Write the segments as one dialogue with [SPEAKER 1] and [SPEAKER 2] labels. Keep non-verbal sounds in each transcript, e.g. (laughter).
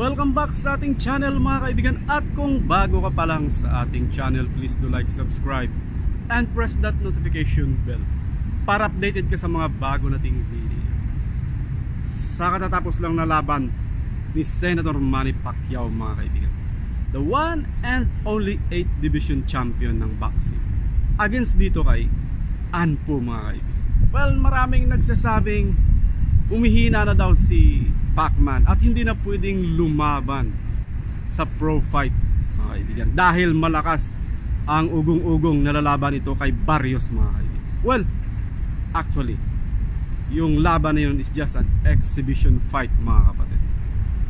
[SPEAKER 1] Welcome back sa ating channel mga kaibigan. At kung bago ka pa lang sa ating channel Please do like, subscribe And press that notification bell Para updated ka sa mga bago nating videos. Sa katatapos lang na laban Ni Senator Manny Pacquiao mga kaibigan. The one and only 8th division champion ng boxing. Against dito kay Anpo mga kaibigan. Well maraming nagsasabing Umihina na daw si Pacman at hindi na pwedeng lumaban sa pro fight mga dahil malakas ang ugong-ugong nalalaban ito kay Barrios mga kaibigan. Well actually yung laban na yun is just an exhibition fight mga kapatid.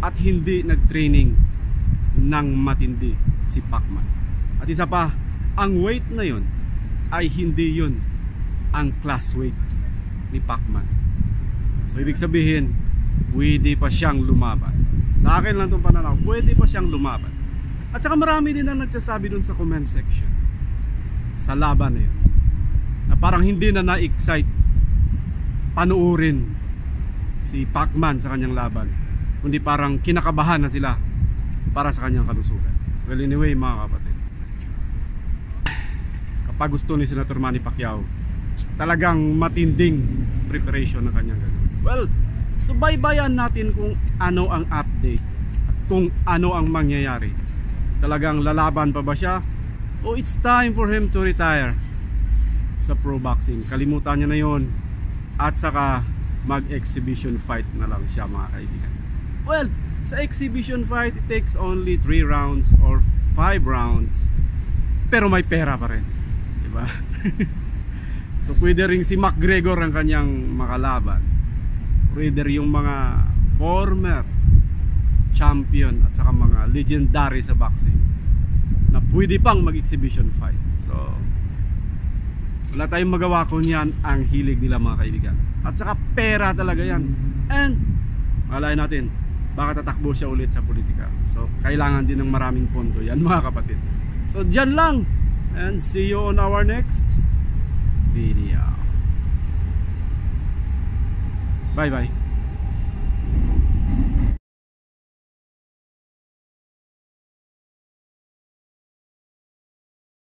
[SPEAKER 1] At hindi nag-training ng matindi si Pacman. At isa pa ang weight na yun ay hindi yun ang class weight ni Pacman so ibig sabihin pwede pa siyang lumaban. Sa akin lang itong pananaw pwede pa siyang lumaban. At saka marami din ang nagsasabi dun sa comment section sa laban na yun na parang hindi na na-excite panuorin si Pacman sa kanyang laban kundi parang kinakabahan na sila para sa kanyang kalusugan. Well anyway mga kapatid kapag gusto ni Senator Manny Pacquiao talagang matinding preparation ng kanyang gagawin well subaybayan natin kung ano ang update at kung ano ang mangyayari. Talagang lalaban pa ba siya? O it's time for him to retire sa pro boxing? Kalimutan niya na yon at saka mag exhibition fight na lang siya mga kaibigan. Well sa exhibition fight it takes only 3 rounds or 5 rounds. Pero may pera pa rin diba (laughs) so pwede ring si McGregor ang kanyang makalaban Raider yung mga former champion at saka mga legendary sa boxing na pwede pang mag-exhibition fight. So, wala tayong magawa kung yan ang hilig nila mga kaibigan. At saka pera talaga yan. And, malay natin, baka tatakbo siya ulit sa politika. So, kailangan din ng maraming pondo yan (laughs) mga kapatid. So, dyan lang. And see you on our next video. Bye bye